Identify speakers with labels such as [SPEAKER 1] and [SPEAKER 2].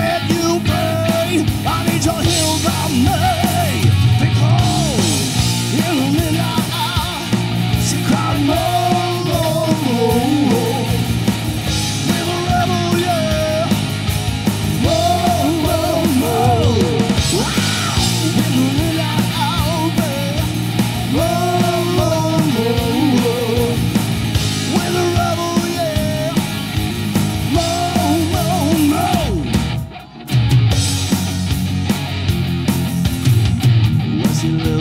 [SPEAKER 1] with you. you the.